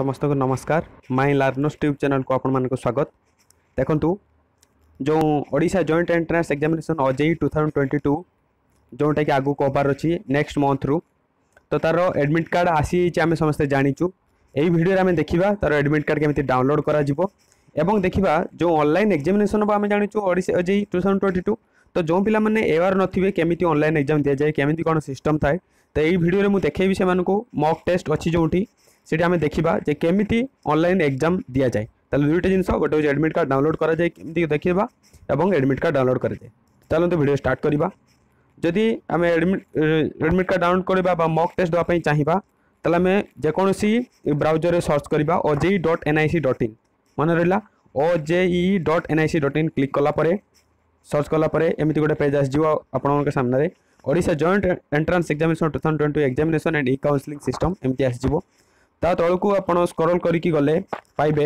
ସମସ୍ତଙ୍କୁ ନମସ୍କାର ମାଇ ଲାର୍ନର୍ସ ଟ୍ୟୁବ୍ ଚ୍ୟାନେଲ୍କୁ ଆପଣମାନଙ୍କୁ ସ୍ୱାଗତ ଦେଖନ୍ତୁ ଯେଉଁ Odisha joint entrance examination OJEE two thousand twenty two ଯେଉଁଟାକି ଆଗକୁ ହେବାର ଅଛି ନେକ୍ସଟ ମନ୍ଥରୁ ତ ତା'ର ଆଡ଼ମିଟ୍ କାର୍ଡ଼ ଆସିଯାଇଛି ଆମେ ସମସ୍ତେ ଜାଣିଛୁ ଏହି ଭିଡ଼ିଓରେ ଆମେ ଦେଖିବା ତା'ର ଆଡ଼ମିଟ୍ କାର୍ଡ଼ କେମିତି ଡାଉନଲୋଡ଼ କରାଯିବ ଏବଂ ଦେଖିବା ଯେଉଁ ଅନଲାଇନ୍ ଏକ୍ଜାମିନେସନ୍ ହେବ ଆମେ ଜାଣିଛୁ Odisha OJEE two thousand twenty two ତ ଯେଉଁ ପିଲାମାନେ ଏୱାର ନଥିବେ କେମିତି ଅନଲାଇନ୍ ଏକ୍ଜାମ୍ ଦିଆଯାଏ କେମିତି କ'ଣ ସିଷ୍ଟମ୍ ଥାଏ ତ ଏହି ଭିଡ଼ିଓରେ ମୁଁ ଦେଖେଇବି ସେମାନଙ୍କୁ ମକ୍ ଟେଷ୍ଟ ଅଛି ଯେଉଁଠି সেটি আমি দেখিবা যে কেমিতি অনলাইন এক্সাম দিয়া যায় তাহলে দুইটা জিনিস গোটে হচ্ছে এডমিট কার্ড ডাউনলোড করা যায় কেমিতি দেখিবা এবং এডমিট কার্ড ডাউনলোড করা যায় ଚାଲନ୍ତୁ ଭିଡ଼ିଓ ଷ୍ଟାର୍ଟ କରିବା ଯଦି ଆମେ ଏଡ଼ମିଟ୍ ଏଡ଼ମିଟ୍ କାର୍ଡ଼ ଡାଉନଲୋଡ଼ କରିବା ବା ମକ୍ ଟେଷ୍ଟ ଦେବା ପାଇଁ ଚାହିଁବା ତାହେଲେ ଆମେ ଯେକୌଣସି ବ୍ରାଉଜରରେ ସର୍ଚ୍ଚ କରିବା O JEE dot N I C dot in ମନେ ରହିଲା O JEE dot N I C dot in click କଲା ପରେ ସର୍ଚ୍ଚ କଲା ପରେ ଏମିତି ଗୋଟେ ପେଜ୍ ଆସିଯିବ ଆପଣଙ୍କ ସାମ୍ନାରେ Odisha joint entrance examination two thousand twenty examination and E counselling system ଏମିତି ଆସିଯିବ ତା ତଳକୁ ଆପଣ ସ୍କରୋଲ୍ କରିକି ଗଲେ ପାଇବେ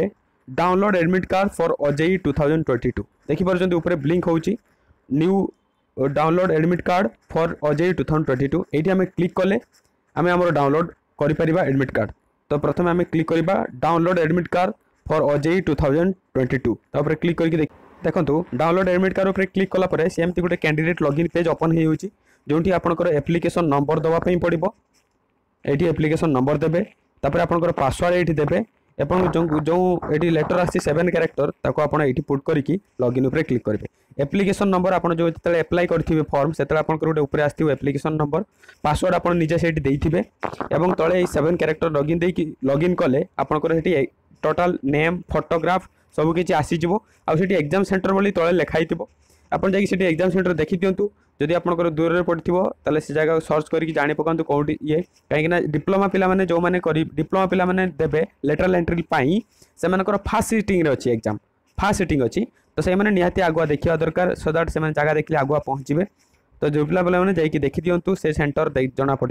download admit card for OJEE two thousand twenty two ଦେଖିପାରୁଛନ୍ତି ଉପରେ ବ୍ଲିଙ୍କ୍ ହେଉଛି new download admit card for OJEE two thousand twenty two ଏଇଠି ଆମେ କ୍ଲିକ୍ କଲେ ଆମେ ଆମର ଡାଉନଲୋଡ଼ କରିପାରିବା ଆଡ଼ମିଟ୍ କାର୍ଡ଼ ତ ପ୍ରଥମେ ଆମେ କ୍ଲିକ୍ କରିବା download admit card for OJEE two thousand twenty two ତାପରେ କ୍ଲିକ୍ କରିକି ଦେଖି ଦେଖନ୍ତୁ ଡାଉନଲୋଡ଼ ଆଡ଼ମିଟ୍ କାର୍ଡ଼ ଉପରେ କ୍ଲିକ୍ କଲା ପରେ ସେମିତି ଗୋଟେ କ୍ୟାଣ୍ଡିଡେଟ୍ ଲଗ୍ଇନ୍ ପେଜ୍ ଓପନ୍ ହୋଇଯାଉଛି ଯେଉଁଠି ଆପଣଙ୍କର ଆପ୍ଲିକେସନ୍ ନମ୍ବର ଦେବା ପାଇଁ ପଡ଼ିବ ଏଇଠି ଆପ୍ଲିକେସନ୍ ନମ୍ବର ଦେବେ তাপরে আপনার পাসওয়ার্ড এইটি দেবে এবং যে এটি লেটর আসছে সেভেন ক্যারেক্টর তাকে আপনার এইটি পুট করি লগ ইন উপরে ক্লিক করবে আপ্লিকেশন নম্বর আপনার যে যেত আপ্লাই করবে ফর্ম সেত আপনার গোটে উপরে আসবে আপ্লিকেশন নম্বর পাসওয়ার্ড আপনার নিজে সেইটি দিয়ে এবং তলে এই সেভেন ক্যারেক্টর লগ ইন দিয়ে লগ ইন কলে আপনার সেটি টোটাল নেম ফটোগ্রাফ সবুকিছি আসিযোগ আউ সেটি এক্সাম সেন্টর বলে তলে লেখা হয়ে आपठी एग्जाम सेन्टर देखी दिंतु जदि आपर दूर पड़ी तेल से जगह सर्च करके जाने पका कौट ये कहीं डिप्लोमा पे जो मैंने डिप्लोमा पे देते लेटराल एंट्री से फास्ट सीटिंग अच्छी एग्जाम फास्ट सीटिंग अच्छी तो से निहती आगुआ देखा दरकार सो दैट से जगह देखने आगुआ पहुँचे तो जो पिला पे जाइए देखि दिंतु से सेन्टर जना पड़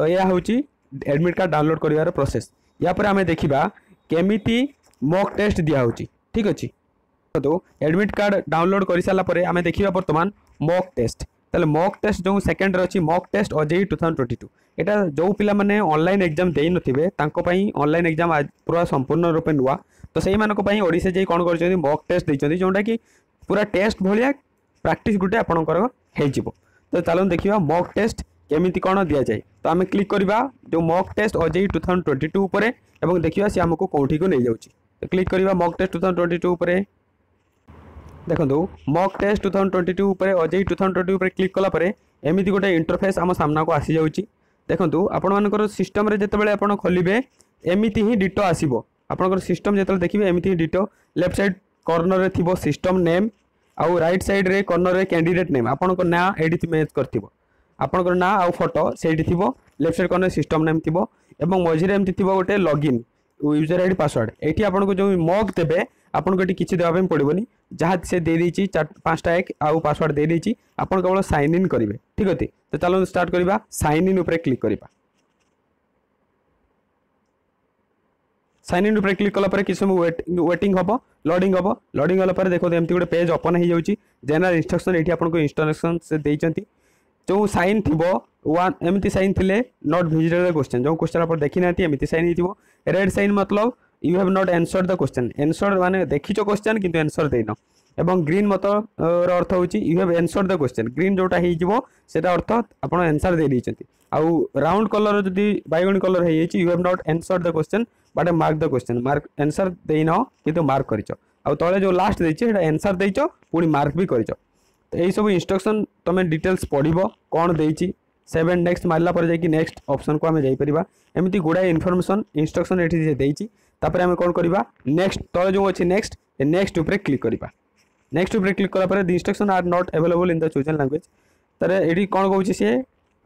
तो यह हूँ एडमिट कार्ड डाउनलोड कर प्रोसेस यापर आम देखा केमी मक टेस्ट दिया दिहे ठीक अच्छे दो एडमिट कार्ड डाउनलोड कर सारापर आम देखा बर्तमान मक टेस्ट तेल मक टेस्ट जो सेकेंड अच्छी mock test OJEE two thousand twenty two यहाँ जो पाने अनलाइन एग्जाम दे नथे अनलाइन एग्जाम पूरा संपूर्ण रूपए नुआ तो से ओडा जी कौन कर मक टेस्ट देखते जोटा कि पूरा टेस्ट भाया प्राक्ट गोटे आपणकर हो तो चलो देखा मक टेस्ट केमी कौन दि जाए तो आम क्लिक करवा जो mock test OJEE two thousand twenty two पर देखा सी आमको कौटी को नहीं जाऊँगी क्लिक करवा mock test two thousand twenty two पर ଦେଖନ୍ତୁ mock test two thousand twenty two ଉପରେ ଅଜେଇ ଟୁ ଥାଉଜେଣ୍ଡ ଟ୍ୱେଣ୍ଟି ଉପରେ କ୍ଲିକ୍ କଲା ପରେ ଏମିତି ଗୋଟେ ଇଣ୍ଟରଫେସ୍ ଆମ ସାମ୍ନାକୁ ଆସିଯାଉଛି ଦେଖନ୍ତୁ ଆପଣମାନଙ୍କର ସିଷ୍ଟମ୍ରେ ଯେତେବେଳେ ଆପଣ ଖୋଲିବେ ଏମିତି ହିଁ ଡିଟୋ ଆସିବ ଆପଣଙ୍କର ସିଷ୍ଟମ୍ ଯେତେବେଳେ ଦେଖିବେ ଏମିତି ହିଁ ଡିଟୋ ଲେଫ୍ଟ ସାଇଡ଼୍ କର୍ଣ୍ଣରରେ ଥିବ ସିଷ୍ଟମ୍ ନେମ୍ ଆଉ ରାଇଟ୍ ସାଇଡ଼୍ରେ କର୍ଣ୍ଣରରେ କ୍ୟାଣ୍ଡିଡେଟ୍ ନେମ୍ ଆପଣଙ୍କ ନାଁ ଏଇଠି ମ୍ୟାଚ୍ କରିଥିବ ଆପଣଙ୍କର ନାଁ ଆଉ ଫଟୋ ସେଇଠି ଥିବ left side corner system name ଥିବ ଏବଂ ମଝିରେ ଏମିତି ଥିବ ଗୋଟେ login user I D password ଏଇଠି ଆପଣଙ୍କୁ ଯେଉଁ ମଗ୍ ଦେବେ ଆପଣଙ୍କୁ ଏଠି କିଛି ଦେବା ପାଇଁ ପଡ଼ିବନି ଯାହା ସେ ଦେଇଦେଇଛି ପାଞ୍ଚଟା ଏକ ଆଉ ପାସୱାର୍ଡ଼ ଦେଇଦେଇଛି ଆପଣ କେବଳ ସାଇନ୍ ଇନ୍ କରିବେ ଠିକ୍ ଅଛି ତ ଚାଲନ୍ତୁ ଷ୍ଟାର୍ଟ କରିବା ସାଇନ୍ ଇନ୍ ଉପରେ କ୍ଲିକ୍ କରିବା সাইন ইন উপরে ক্লিক কলা পরে কিছু সময় ওয়েটিং হব লডিং হব লডিং হল পরে দেখুন এমতি গোটে পেজ ওপন হয়ে যাচ্ছে জেনারেল ইনস্ট্রকশন এটি আপনার ইনস্ট্রকশন সে দিয়েছেন যে সাইন থিব ওয়ান এমতি সাইন থিলে নট ভিজিটেবল কোশ্চেন যে কোশ্চেন আপনার দেখি না এমতি সাইন হয়ে red sign Matlab you have not answer the question answer মানে দেখিছ কোশ্চেন কিন্তু আনসর দেইন এবং গ্রিন মতর অর্থ হচ্ছে you have answer the question green যেটা হয়েযিব সেটা অর্থ আপনার আনসার দিয়ে দিয়েছেন আউ রাউন্ড কলর যদি বাইগুণী কলর হয়ে যাইছে you have not answer the question but mark the question mark answer দেইন কিন্তু মার্ক করিছ আউ তলে যে লাস্ট দিয়েছে সেটা আনসর দিয়েছ পুনি মার্ক বি করিছ তো এইসব ইনস্ট্রকশন তুমি ডিটেলস পড়ব কোণ দিয়েছি সেভেন নেক্সট মারিলা পরে যাই নেক্সট অপসন কু আমি যাইপার এমনি গুড়ায়ে ইনফরমেসন ইনস্ট্রকশন এটি দিয়েছি তাপরে আমি কোণ করা নেক্সট তলে যে অছি নেক্সট নেক্সট উপরে ক্লিক করা নেক্সট উপরে ক্লিক করা পরে the instruction are not available in the chosen language তাহলে এটি কোণ কৌছি C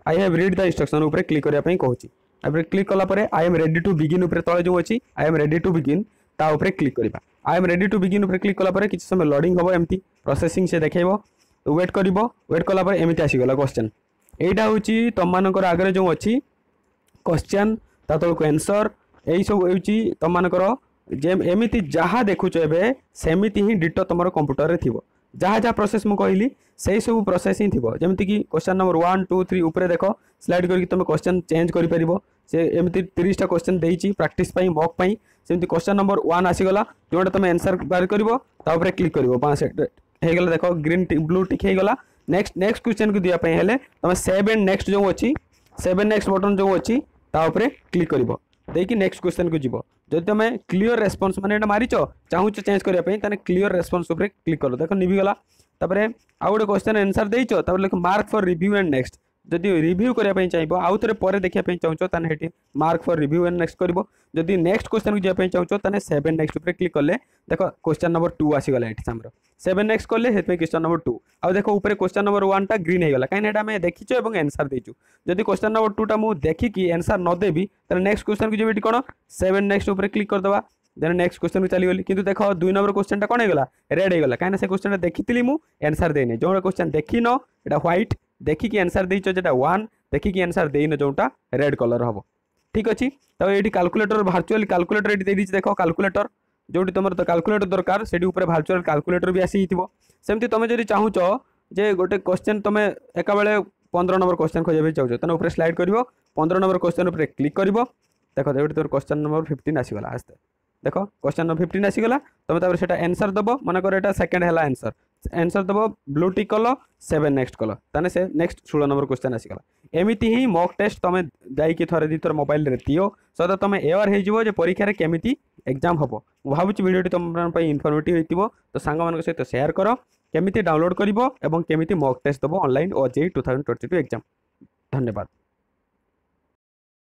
I have read the instruction উপরে ক্লিক করা কৌছি তাপরে click কলাপরে I am ready to begin উপরে তলে যে অছি I am ready to begin তা উপরে ক্লিক করা I am ready to begin উপরে ক্লিক কলাপরে কিছু সময় লডিং হব এমতি প্রসেসিং সে দেখাইব ওয়েট করব ওয়েট কলাপরে এমতি আসিগলা কোশ্চেন এইটা হচ্ছে তোমার আগরে যে অছি কোশ্চেন তা তলক এনসর ଏଇସବୁ ହେଉଛି ତୁମମାନଙ୍କର ଯେ ଏମିତି ଯାହା ଦେଖୁଛ ଏବେ ସେମିତି ହିଁ ଡିଟୋ ତୁମର କମ୍ପ୍ୟୁଟରରେ ଥିବ ଯାହା ଯାହା ପ୍ରୋସେସ୍ ମୁଁ କହିଲି ସେହିସବୁ ପ୍ରୋସେସ୍ ହିଁ ଥିବ ଯେମିତିକି question number one two three ଉପରେ ଦେଖ ସ୍ଲାଇଡ୍ କରିକି ତୁମେ କ୍ୱେଶ୍ଚନ୍ ଚେଞ୍ଜ କରିପାରିବ ସେ ଏମିତି ତିରିଶଟା କ୍ୱେଶ୍ଚନ୍ ଦେଇଛି ପ୍ରାକ୍ଟିସ୍ ପାଇଁ ମକ୍ ପାଇଁ ସେମିତି କ୍ୱେଶ୍ଚନ୍ ନମ୍ବର ୱାନ୍ ଆସିଗଲା ଯେଉଁଟା ତୁମେ ଆନ୍ସର୍ ବାହାର କରିବ ତା ଉପରେ କ୍ଲିକ୍ କରିବ ପାଞ୍ଚ ହେଇଗଲା ଦେଖ ଗ୍ରୀନ୍ ବ୍ଲୁ ଟିକ୍ ହେଇଗଲା ନେକ୍ସଟ ନେକ୍ସଟ କ୍ୱେଶ୍ଚନ୍କୁ ଦେବା ପାଇଁ ହେଲେ ତୁମେ ସେଭ୍ ଆଣ୍ଡ ନେକ୍ସଟ ଯେଉଁ ଅଛି ସେଭ୍ ଆଣ୍ଡ ନେକ୍ସଟ ବଟନ୍ ଯେଉଁ ଅଛି ତା ଉପରେ କ୍ଲିକ୍ କରିବ देखिए नेक्स्ट क्वेश्चन को जीव जब तुम क्लीयर रेस्पन्स मैंने मारी चाहू चेंज करने क्लीयर रेस्पन्स क्लिक कर देख निगला आउ गोटे क्वेश्चन एनसर देख mark for review and next ଯଦି ରିଭ୍ୟୁ କରିବା ପାଇଁ ଚାହିଁବ ଆଉ ଥରେ ପରେ ଦେଖିବା ପାଇଁ ଚାହୁଁଛ ତାହେଲେ ସେଠି mark for review and next କରିବ ଯଦି ନେକ୍ସଟ କ୍ୱେଶ୍ଚନକୁ ଯିବା ପାଇଁ ଚାହୁଁଛ ତାହେଲେ ସେଭେନ୍ ନେକ୍ସଟ ଉପରେ କ୍ଲିକ୍ କଲେ ଦେଖ କ୍ୱେଶ୍ଚନ ନମ୍ବର ଟୁ ଆସିଗଲା ଏଠି ଆମର ସେଭେନ୍ ନେକ୍ସଟ କଲେ ସେଥିପାଇଁ କ୍ୱେଶ୍ଚନ ନମ୍ବର ଟୁ ଆଉ ଦେଖ ଉପରେ କ୍ୱେଶ୍ଚନ ନମ୍ବର ୱାନ୍ଟା ଗ୍ରୀନ୍ ହେଇଗଲା କାହିଁକି ଏଇଟା ଆମେ ଦେଖିଛୁ ଏବଂ ଆନ୍ସର ଦେଇଛୁ ଯଦି କ୍ୱେଶ୍ଚନ ନମ୍ବର ଟୁଟା ମୁଁ ଦେଖିକି ଆନ୍ସର ନ ଦେବି ତାହେଲେ ନେକ୍ସଟ କ୍ୱେଶ୍ଚନକୁ ଯିବି ଏଠି କ'ଣ ସେଭେନ୍ ନେକ୍ସଟ ଉପରେ କ୍ଲିକ୍ କରିଦେବା ଦେନ୍ ନେକ୍ସଟ କ୍ୱେଶ୍ଚନକୁ ଚାଲିଗଲି କିନ୍ତୁ ଦେଖ ଦୁଇ ନମ୍ବର କ୍ୱେଶ୍ଚନଟା କ'ଣ ହେଇଗଲା ରେଡ୍ ହେଇଗଲା କାହିଁକିନା ସେ କ୍ୱେଶ୍ଚନଟା ଦେଖିଥିଲି ମୁଁ ଆନ୍ସର ଦେଇନି ଯେଉଁଟା କ୍ୱେଶ୍ଚନ ଦେଖିନ ଏଇଟା ହ୍ୱାଇଟ୍ ଦେଖିକି ଆନ୍ସର୍ ଦେଇଛ যেটা ওয়ান ଦେଖିକି ଆନ୍ସର୍ ଦେଇନ ଯେଉଁଟା ରେଡ୍ କଲର୍ ହେବ ঠিক ଅଛି ତାପରେ ଏଇଠି କାଲକୁଲେଟର ଭାର୍ଚୁଆଲ କାଲକୁଲେଟର ଏଠି ଦେଇଦେଇଛି ଦେଖ କାଲକୁଲେଟର ଯେଉଁଠି ତୁମର କାଲକୁଲେଟର ଦରକାର ସେଠି ଉପରେ ଭାର୍ଚୁଆଲ କାଲକୁଲେଟର ବି ଆସିଯାଇଥିବ ସେମିତି ତୁମେ ଯଦି ଚାହୁଁଛ ଯେ ଗୋଟେ କ୍ୱେଶ୍ଚନ୍ ତୁମେ ଏକାବେଳେ ପନ୍ଦର ନମ୍ବର କ୍ୱେଶ୍ଚନ୍ ଖୋଜିବା ପାଇଁ ଚାହୁଁଛ ତୁମେ ଉପରେ ସ୍ଲାଇଡ଼ କରିବ ପନ୍ଦର ନମ୍ବର କ୍ୱେଶ୍ଚନ୍ ଉପରେ କ୍ଲିକ୍ କରିବ ଦେଖ ଏଇଠି ତୋର କ୍ୱେଶ୍ଚନ୍ ନମ୍ବର ଫିଫ୍ଟିନ୍ ଆସିଗଲା ଆସ୍ତେ ଦେଖ କ୍ୱେଶ୍ଚନ୍ ନମ୍ବର ଫିଫ୍ଟିନ୍ ଆସିଗଲା ତୁମେ ତାପରେ ସେଇଟା ଆନ୍ସର୍ ଦେବ ମନେକର ଏଇଟା ସେକେଣ୍ଡ ହେଲା ଆନ୍ସର୍ ଆନ୍ସର ଦେବ ବ୍ଲୁ ଟିକ୍ କଲ ସେଭେନ୍ ନେକ୍ସଟ କଲ ତାହେଲେ ସେ ନେକ୍ସଟ ଷୋହଳ ନମ୍ବର କ୍ୱେଶ୍ଚନ୍ ଆସିଗଲା ଏମିତି ହିଁ ମକ୍ ଟେଷ୍ଟ ତୁମେ ଯାଇକି ଥରେ ଦୁଇ ଥର ମୋବାଇଲରେ ଦିଅ ସହିତ ତୁମେ ଏୱାର ହେଇଯିବ ଯେ ପରୀକ୍ଷାରେ କେମିତି ଏକ୍ଜାମ୍ ହେବ ମୁଁ ଭାବୁଛି ଭିଡ଼ିଓଟି ତୁମମାନଙ୍କ ପାଇଁ ଇନଫର୍ମେଟିଭ୍ ହେଇଥିବ ତ ସାଙ୍ଗମାନଙ୍କ ସହିତ ସେୟାର କର କେମିତି ଡାଉନଲୋଡ଼ କରିବ ଏବଂ କେମିତି ମକ୍ ଟେଷ୍ଟ ଦେବ online O JEE two thousand twenty two exam ଧନ୍ୟବାଦ